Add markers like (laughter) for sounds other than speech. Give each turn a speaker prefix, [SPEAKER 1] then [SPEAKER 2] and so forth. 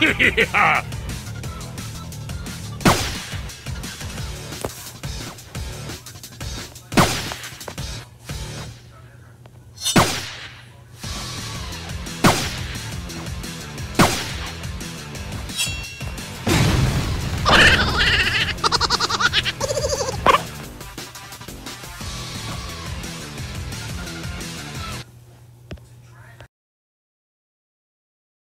[SPEAKER 1] (laughs) yeah!